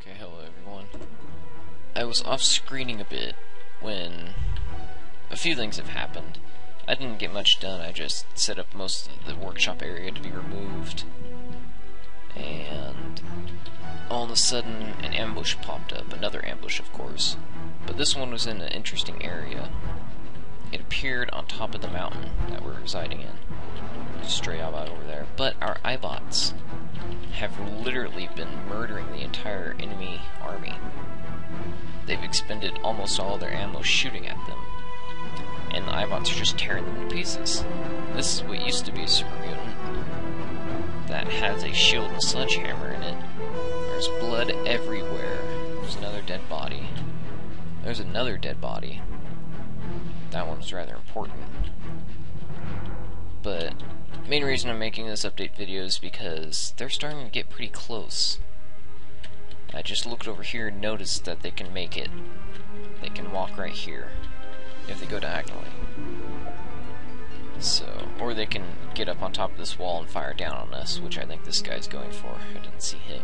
Okay, hello everyone. I was off screening a bit when a few things have happened. I didn't get much done, I just set up most of the workshop area to be removed. And all of a sudden an ambush popped up, another ambush of course. But this one was in an interesting area. It appeared on top of the mountain that we're residing in. Straight out over there. But our Eyebots have literally been murdering the entire enemy army. They've expended almost all their ammo shooting at them. And the Eyebots are just tearing them to pieces. This is what used to be a super mutant that has a shield and sledgehammer in it. There's blood everywhere. There's another dead body. There's another dead body. That one's rather important. But main reason I'm making this update video is because they're starting to get pretty close. I just looked over here and noticed that they can make it. They can walk right here if they go diagonally. So, or they can get up on top of this wall and fire down on us, which I think this guy's going for. I didn't see him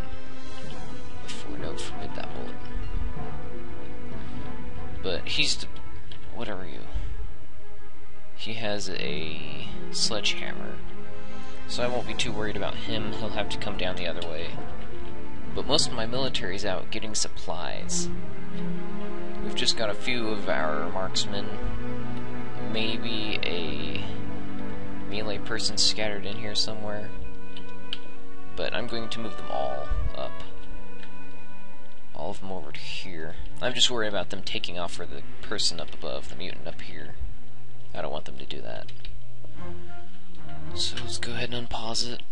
before. No, forbid that bullet. But he's the... What are you? He has a sledgehammer. So I won't be too worried about him. He'll have to come down the other way. But most of my military's out getting supplies. We've just got a few of our marksmen. Maybe a melee person scattered in here somewhere. But I'm going to move them all up. All of them over to here. I'm just worried about them taking off for the person up above, the mutant up here. I don't want them to do that. So let's go ahead and unpause it.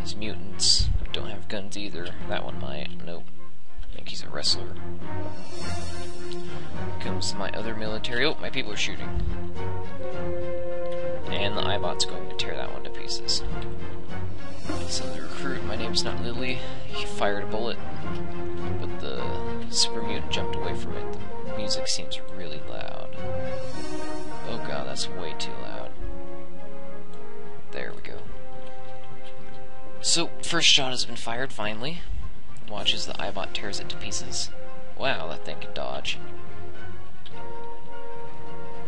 These mutants don't have guns either. That one might. Nope. I think he's a wrestler. Comes my other military. Oh, my people are shooting. And the Eyebot's going to tear that one to pieces. So the recruit, my name's not Lily, he fired a bullet, but the super mutant jumped away from it. The music seems really loud. Oh god, that's way too loud. So, first shot has been fired, finally. Watch as the Eyebot tears it to pieces. Wow, that thing can dodge.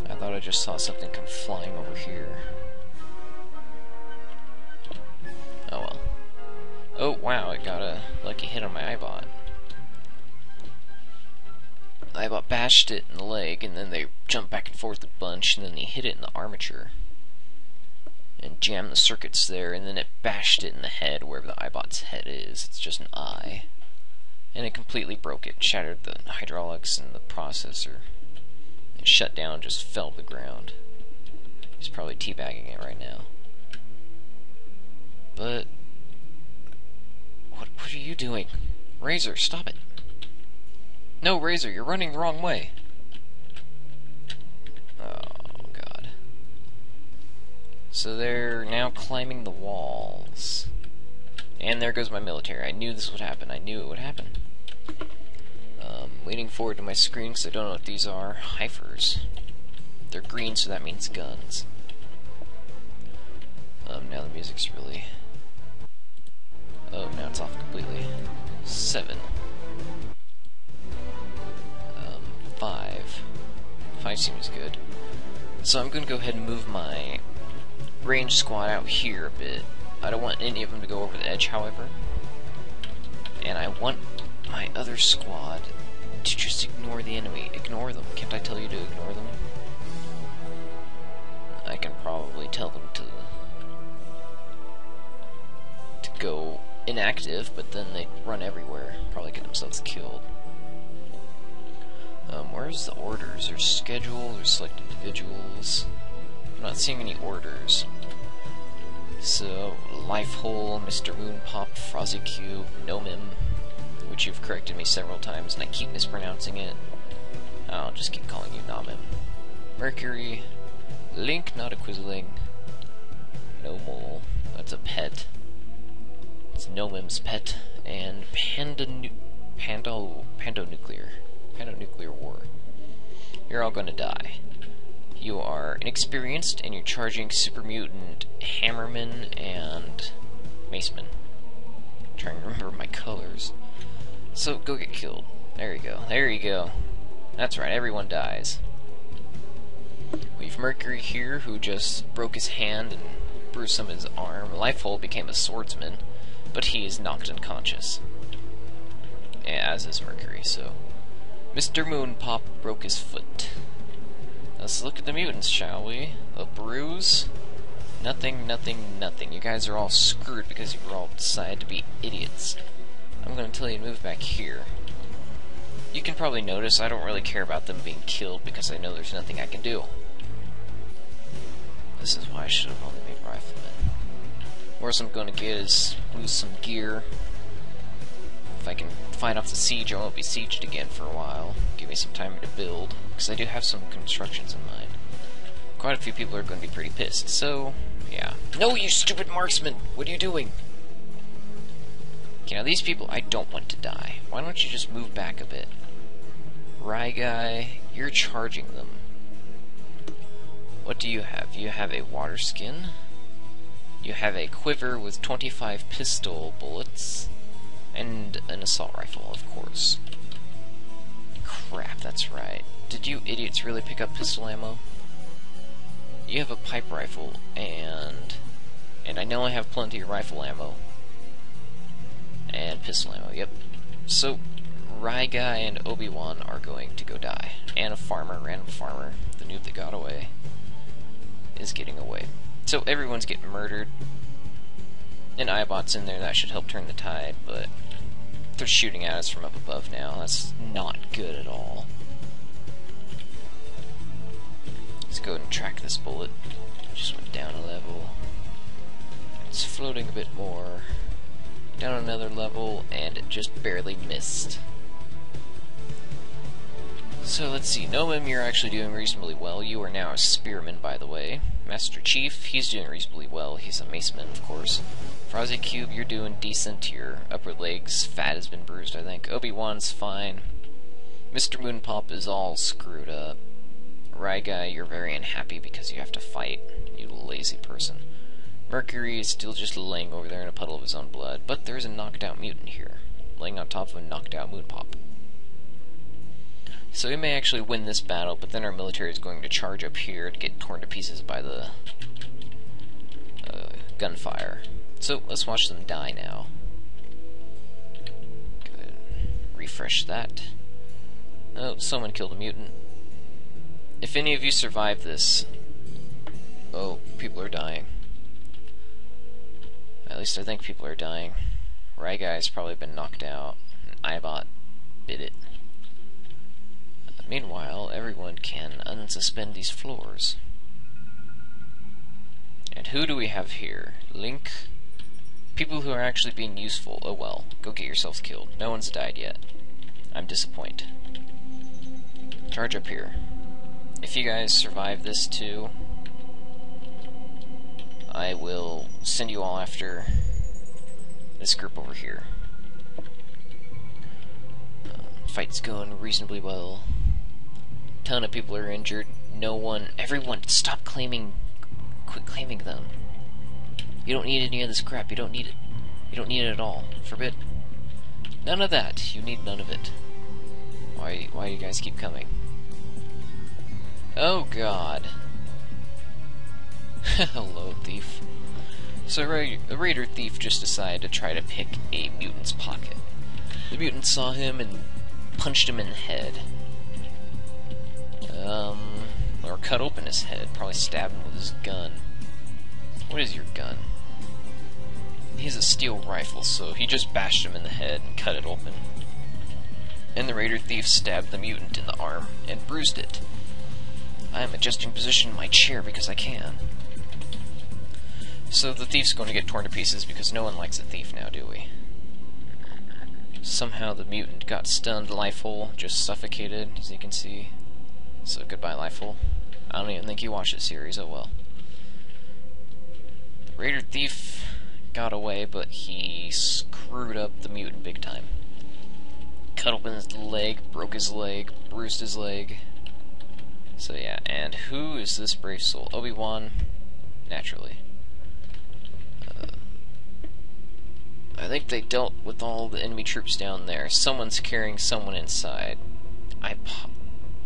I thought I just saw something come flying over here. Oh well. Oh wow, it got a lucky hit on my Eyebot. Eyebot bashed it in the leg, and then they jumped back and forth a bunch, and then he hit it in the armature. Jammed the circuits there, and then it bashed it in the head, wherever the Eyebot's head is. It's just an eye. And it completely broke it, shattered the hydraulics and the processor. It shut down, just fell to the ground. He's probably teabagging it right now. But what what are you doing? Razor, stop it. No, Razor, you're running the wrong way. So they're now climbing the walls. And there goes my military. I knew this would happen. I knew it would happen. Um, leaning forward to my screen because I don't know what these are. Heifers. They're green, so that means guns. Um, now the music's really... Oh, now it's off completely. Seven. Um, five. Five seems good. So I'm going to go ahead and move my range squad out here a bit. I don't want any of them to go over the edge, however. And I want my other squad to just ignore the enemy. Ignore them. Can't I tell you to ignore them? I can probably tell them to to go inactive, but then they run everywhere. Probably get themselves killed. Um, where's the orders? There's schedule, there's select individuals. Not seeing any orders. So, Life Hole, Mr. Moon Pop, Frozzy Cube, Nomim, which you've corrected me several times and I keep mispronouncing it. I'll just keep calling you Namim. Mercury, Link not a Quisling, No Mole, that's a pet. It's Nomim's pet, and Panda nu Pando Pando Nuclear. Pando Nuclear War. You're all gonna die. You are inexperienced and you're charging Super Mutant Hammerman and Maceman. I'm trying to remember my colors. So go get killed. There you go. There you go. That's right, everyone dies. We've Mercury here, who just broke his hand and bruised some of his arm. Lifehole became a swordsman, but he is knocked unconscious. As is Mercury, so... Mr. Moonpop broke his foot. Let's look at the mutants, shall we? A bruise? Nothing, nothing, nothing. You guys are all screwed because you all decided to be idiots. I'm going to tell you to move back here. You can probably notice I don't really care about them being killed because I know there's nothing I can do. This is why I should have only made riflemen. Worst I'm going to get is lose some gear. If I can fight off the siege, I won't be sieged again for a while. Give me some time to build, because I do have some constructions in mind. Quite a few people are going to be pretty pissed, so, yeah. No, you stupid marksman! What are you doing? Okay, now these people, I don't want to die. Why don't you just move back a bit? Rye guy, you're charging them. What do you have? You have a water skin. You have a quiver with 25 pistol bullets. And an assault rifle, of course. Crap, that's right. Did you idiots really pick up pistol ammo? You have a pipe rifle, and... And I know I have plenty of rifle ammo. And pistol ammo, yep. So, Rye Guy and Obi-Wan are going to go die. And a farmer, random farmer, the noob that got away, is getting away. So everyone's getting murdered. And Eyebot's in there, that should help turn the tide, but they're shooting at us from up above now. That's not good at all. Let's go ahead and track this bullet. Just went down a level. It's floating a bit more. Down another level, and it just barely missed. So let's see, Nomim, you're actually doing reasonably well. You are now a spearman, by the way. Master Chief, he's doing reasonably well. He's a maceman, of course. Frozzy Cube, you're doing decent. Your upper legs fat has been bruised, I think. Obi-Wan's fine. Mr. Moonpop is all screwed up. Guy, you're very unhappy because you have to fight. You lazy person. Mercury is still just laying over there in a puddle of his own blood, but there's a knocked out mutant here, laying on top of a knocked out Moonpop. So we may actually win this battle, but then our military is going to charge up here to get torn to pieces by the uh, gunfire. So let's watch them die now. Good. Refresh that. Oh, someone killed a mutant. If any of you survive this... Oh, people are dying. At least I think people are dying. Rye guy's probably been knocked out. And Eyebot bit it. Meanwhile, everyone can unsuspend these floors. And who do we have here? Link? People who are actually being useful. Oh well, go get yourselves killed. No one's died yet. I'm disappointed. Charge up here. If you guys survive this too, I will send you all after this group over here. Uh, fight's going reasonably well ton of people are injured. No one, everyone, stop claiming, quit claiming them. You don't need any of this crap. You don't need it. You don't need it at all. Forbid. None of that. You need none of it. Why, why do you guys keep coming? Oh god. Hello, thief. So the raider thief just decided to try to pick a mutant's pocket. The mutant saw him and punched him in the head. Um, or cut open his head, probably stabbed him with his gun. What is your gun? He has a steel rifle, so he just bashed him in the head and cut it open. And the raider thief stabbed the mutant in the arm and bruised it. I am adjusting position in my chair because I can. So the thief's going to get torn to pieces because no one likes a thief now, do we? Somehow the mutant got stunned, lifehole, just suffocated, as you can see. So goodbye, Lifeful. I don't even think you watched the series, oh well. The Raider Thief got away, but he screwed up the mutant big time. Cut open his leg, broke his leg, bruised his leg. So yeah, and who is this brave soul? Obi-Wan, naturally. Uh, I think they dealt with all the enemy troops down there. Someone's carrying someone inside. iPod,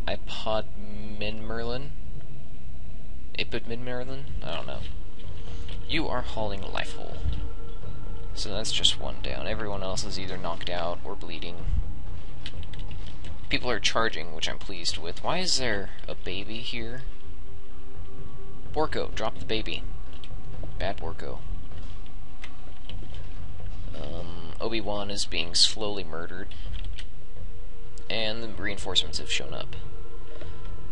iPod Min Merlin? Ipod Min Merlin? I don't know. You are hauling life hole. So that's just one down. Everyone else is either knocked out or bleeding. People are charging, which I'm pleased with. Why is there a baby here? Borko, drop the baby. Bad Borko. Um, Obi-Wan is being slowly murdered. And the reinforcements have shown up.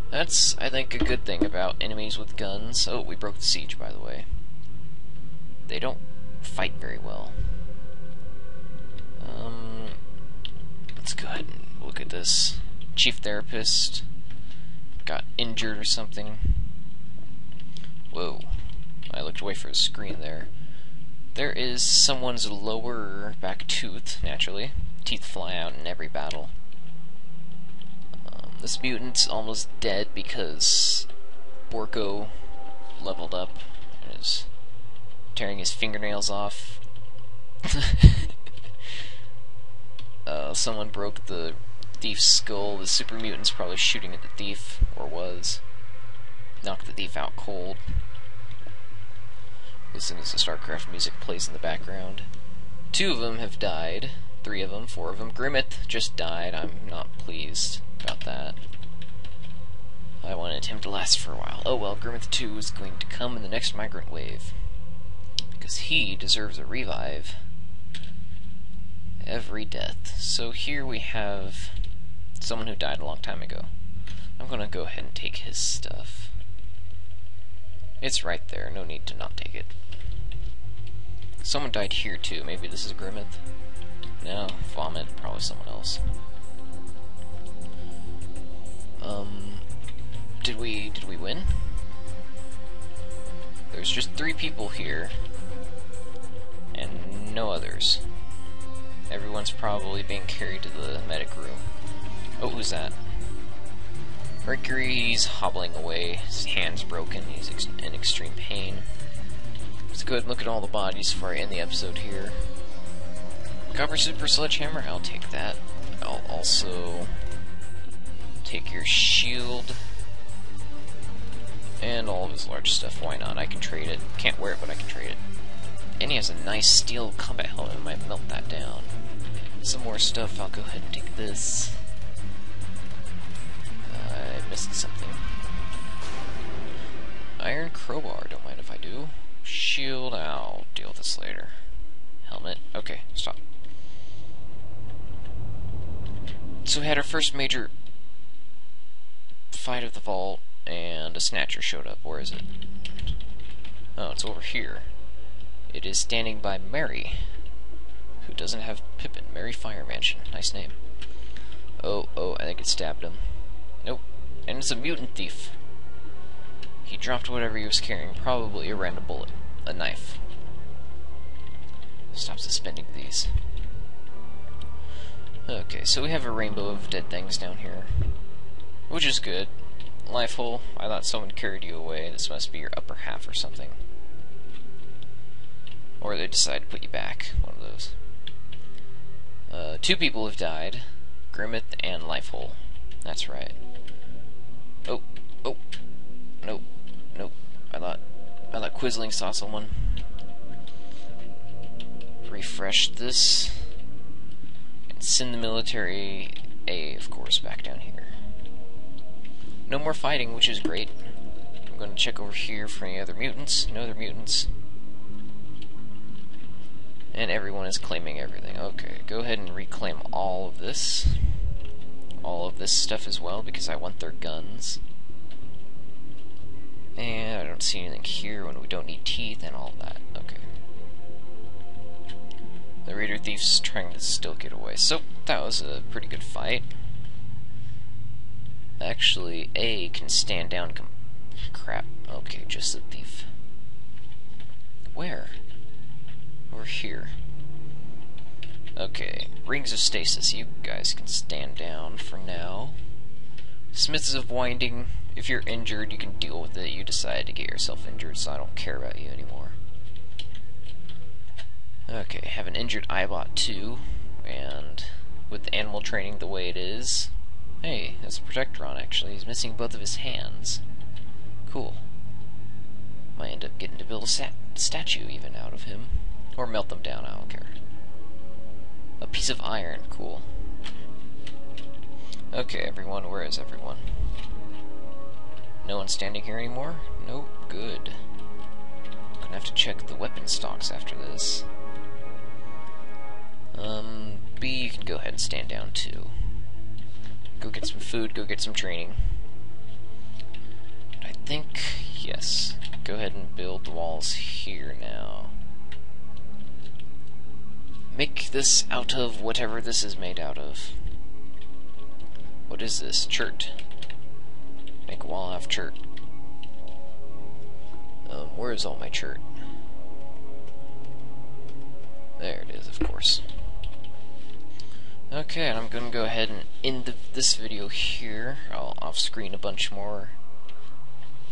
That's, I think, a good thing about enemies with guns. Oh, we broke the siege, by the way. They don't fight very well. Um, let's go ahead and look at this. Chief therapist got injured or something. Whoa. I looked away for the screen there. There is someone's lower back tooth, naturally. Teeth fly out in every battle. Um, this mutant's almost dead because Borko leveled up and is tearing his fingernails off. uh, someone broke the thief's skull. The super mutant's probably shooting at the thief, or was. Knocked the thief out cold. Listen as the StarCraft music plays in the background. Two of them have died. Three of them, four of them. Grimmith just died. I'm not pleased about that. I wanted him to last for a while. Oh well, Grimmith 2 is going to come in the next migrant wave. Because he deserves a revive. Every death. So here we have someone who died a long time ago. I'm gonna go ahead and take his stuff. It's right there, no need to not take it. Someone died here too. Maybe this is Grimmith? No, Vomit. Probably someone else. Um, did we did we win? There's just three people here, and no others. Everyone's probably being carried to the medic room. Oh, who's that? Mercury's hobbling away. His hand's broken. He's ex in extreme pain. Let's go ahead and look at all the bodies before I end the episode here. Copper Super Sledgehammer, I'll take that. I'll also take your shield and all of his large stuff. Why not? I can trade it. Can't wear it, but I can trade it. And he has a nice steel combat helmet. I might melt that down. Some more stuff. I'll go ahead and take this. Something. Iron crowbar. Don't mind if I do. Shield, I'll deal with this later. Helmet, okay, stop. So we had our first major fight of the vault, and a snatcher showed up. Where is it? Oh, it's over here. It is standing by Mary, who doesn't have Pippin. Mary Fire Mansion. Nice name. Oh, oh, I think it stabbed him. Nope. And it's a mutant thief. He dropped whatever he was carrying, probably a random bullet. A knife. Stop suspending these. Okay, so we have a rainbow of dead things down here. Which is good. Life hole, I thought someone carried you away. This must be your upper half or something. Or they decide to put you back. One of those. Uh, two people have died. Grimmith and Lifehole. That's right. Oh, oh, nope. Nope. I thought I thought Quisling saw someone. Refresh this. And send the military A, of course, back down here. No more fighting, which is great. I'm going to check over here for any other mutants. No other mutants. And everyone is claiming everything. Okay, go ahead and reclaim all of this. All of this stuff as well, because I want their guns. And I don't see anything here when we don't need teeth and all that. Okay. The Raider Thief's trying to still get away. So, that was a pretty good fight. Actually, A can stand down crap. Okay, just the thief. Where? Over here. Okay, Rings of Stasis. You guys can stand down for now. Smiths of Winding if you're injured, you can deal with it. You decided to get yourself injured, so I don't care about you anymore. Okay, have an injured Eyebot too, and with animal training the way it is, hey, that's Protectron actually. He's missing both of his hands. Cool. Might end up getting to build a stat statue even out of him, or melt them down. I don't care. A piece of iron, cool. Okay, everyone, where is everyone? No one standing here anymore? Nope, good. Gonna have to check the weapon stocks after this. Um, B, you can go ahead and stand down too. Go get some food, go get some training. I think, yes, go ahead and build the walls here now. Make this out of whatever this is made out of. What is this? Chert. Make a wall out of chert. Um, where is all my chert? There it is, of course. Okay, and I'm gonna go ahead and end the, this video here. I'll off-screen a bunch more.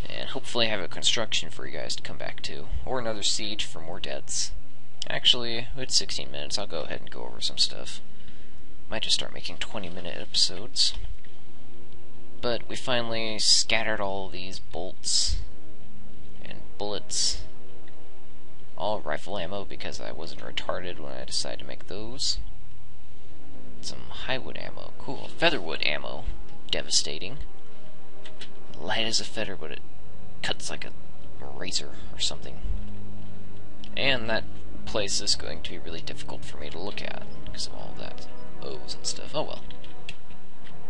And hopefully have a construction for you guys to come back to. Or another siege for more deaths. Actually, it's 16 minutes. I'll go ahead and go over some stuff. Might just start making 20 minute episodes. But we finally scattered all these bolts and bullets. All rifle ammo because I wasn't retarded when I decided to make those. Some highwood ammo. Cool. Featherwood ammo. Devastating. Light as a feather, but it cuts like a razor or something. And that place is going to be really difficult for me to look at because of all that O's and stuff. Oh well.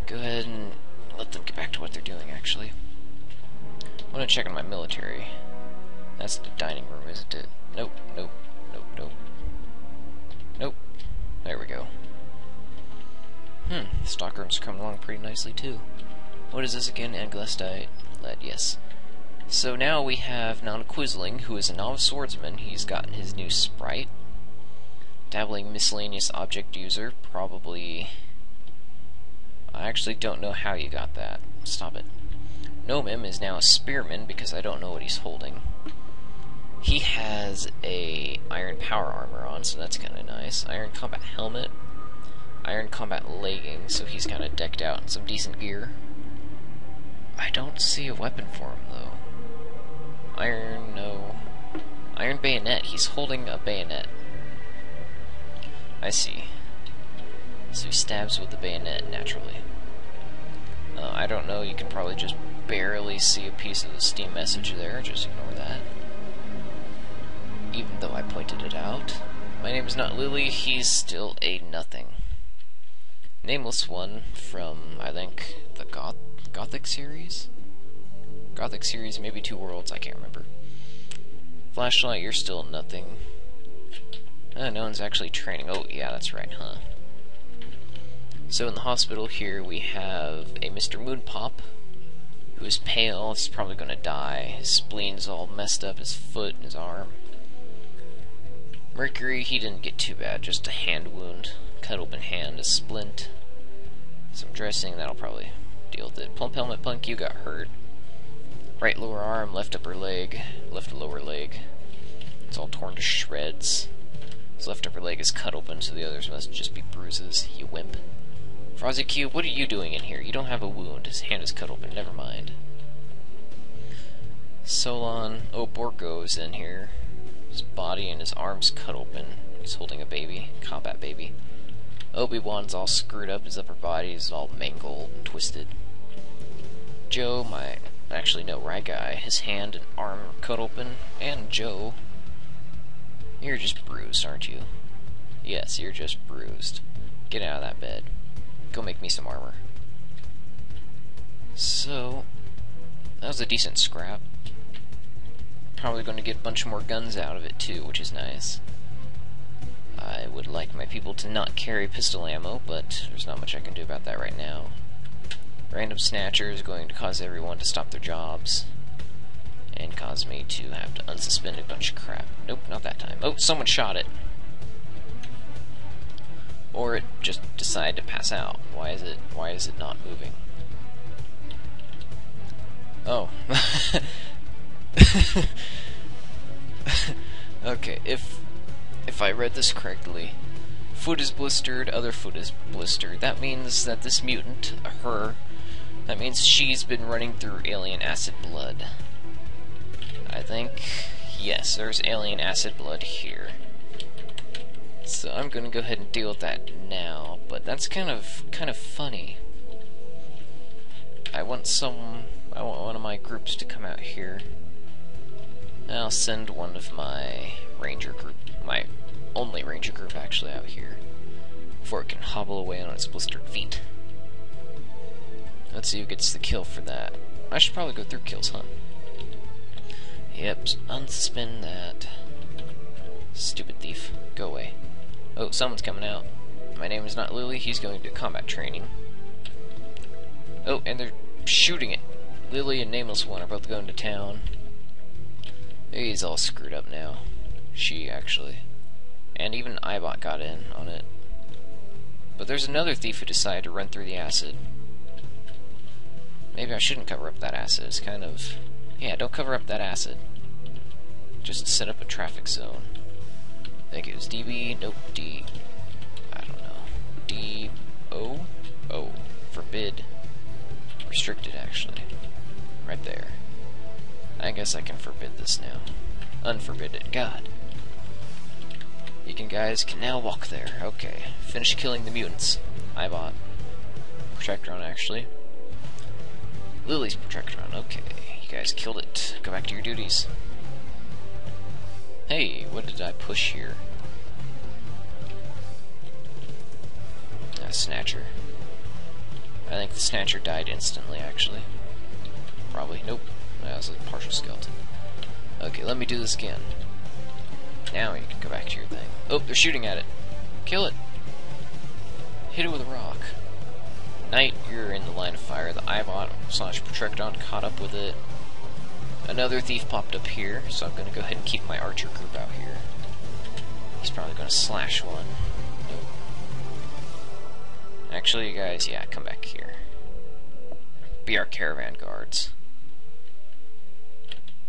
Go ahead and let them get back to what they're doing, actually. I want to check on my military. That's the dining room, isn't it? Nope, nope, nope, nope. Nope. There we go. Hmm, stockrooms are coming along pretty nicely, too. What is this again? Anglesite? Lead, yes. So now we have Non Quisling, who is a novice swordsman. He's gotten his new sprite. Dabbling miscellaneous object user, probably I actually don't know how you got that. Stop it. Nomim is now a spearman because I don't know what he's holding. He has a iron power armor on, so that's kind of nice. Iron combat helmet, iron combat leggings, so he's kind of decked out in some decent gear. I don't see a weapon for him though. Iron, no. Iron bayonet. He's holding a bayonet. I see. So he stabs with the bayonet naturally. Uh, I don't know, you can probably just barely see a piece of the Steam message there, just ignore that. Even though I pointed it out. My name is not Lily, he's still a nothing. Nameless one from, I think, the Goth Gothic series? Gothic series, maybe Two Worlds, I can't remember. Flashlight, you're still nothing. Uh, no one's actually training. Oh, yeah, that's right, huh? So in the hospital here we have a Mr. Moonpop, who is pale, he's probably to die. His spleen's all messed up, his foot and his arm. Mercury, he didn't get too bad, just a hand wound. Cut open hand, a splint. Some dressing, that'll probably deal with it. Plump Helmet Punk, you got hurt. Right lower arm, left upper leg, left lower leg. It's all torn to shreds. His left upper leg is cut open, so the others must just be bruises, you wimp. Frozzy Cube, what are you doing in here? You don't have a wound. His hand is cut open. Never mind. Solon. Borko's in here. His body and his arms cut open. He's holding a baby. Combat baby. Obi-Wan's all screwed up. His upper body is all mangled and twisted. Joe, my... Actually, no, right guy. His hand and arm are cut open. And Joe... You're just bruised, aren't you? Yes, you're just bruised. Get out of that bed go make me some armor. So, that was a decent scrap. Probably going to get a bunch more guns out of it too, which is nice. I would like my people to not carry pistol ammo, but there's not much I can do about that right now. Random Snatcher is going to cause everyone to stop their jobs. And cause me to have to unsuspend a bunch of crap. Nope, not that time. Oh, someone shot it or it just decided to pass out. Why is it why is it not moving? Oh. okay, if if I read this correctly. Foot is blistered, other foot is blistered. That means that this mutant, her, that means she's been running through alien acid blood. I think, yes, there's alien acid blood here. So I'm gonna go ahead and deal with that now, but that's kind of, kind of funny. I want some, I want one of my groups to come out here. I'll send one of my ranger group, my only ranger group actually out here, before it can hobble away on its blistered feet. Let's see who gets the kill for that. I should probably go through kills, huh? Yep, unspin that. Stupid thief. Go away. Oh, someone's coming out. My name is not Lily, he's going to combat training. Oh, and they're shooting it. Lily and Nameless One are both going to town. He's all screwed up now. She, actually. And even Eyebot got in on it. But there's another thief who decided to run through the acid. Maybe I shouldn't cover up that acid. It's kind of... Yeah, don't cover up that acid. Just set up a traffic zone. I think it was DB... Nope, D... I don't know. D... O? O. Forbid. Restricted, actually. Right there. I guess I can forbid this now. Unforbid it. God. You can guys can now walk there. Okay. Finish killing the mutants. Eyebot. Protectron actually. Lily's Protectron. Okay. You guys killed it. Go back to your duties. Hey, what did I push here? A Snatcher. I think the Snatcher died instantly, actually. Probably. Nope. That was a partial skeleton. Okay, let me do this again. Now you can go back to your thing. Oh, they're shooting at it. Kill it. Hit it with a rock. Knight, you're in the line of fire. The Eyebot slash Protectron caught up with it. Another thief popped up here, so I'm going to go ahead and keep my archer group out here. He's probably going to slash one. Nope. Actually, you guys, yeah, come back here. Be our caravan guards.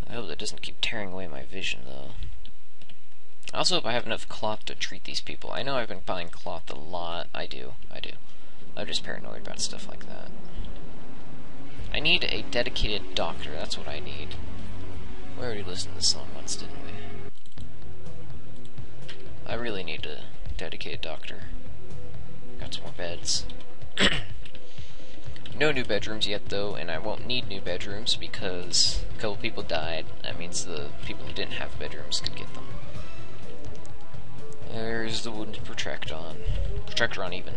I hope that doesn't keep tearing away my vision, though. I also hope I have enough cloth to treat these people. I know I've been buying cloth a lot. I do. I do. I'm just paranoid about stuff like that. I need a dedicated doctor. That's what I need. We already listened to this song once, didn't we? I really need a dedicated doctor. Got some more beds. no new bedrooms yet, though, and I won't need new bedrooms because a couple people died. That means the people who didn't have bedrooms could get them. There's the wounded Protectron. Protectron, even.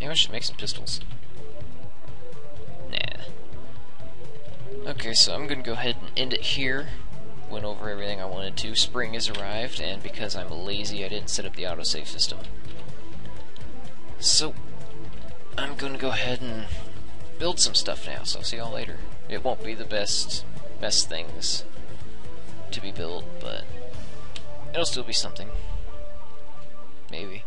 Maybe I should make some pistols. Nah. Okay, so I'm gonna go ahead and end it here. Went over everything I wanted to. Spring has arrived, and because I'm lazy, I didn't set up the autosave system. So, I'm gonna go ahead and build some stuff now, so I'll see y'all later. It won't be the best, best things to be built, but It'll still be something. Maybe.